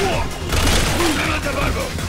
War! Another barrel!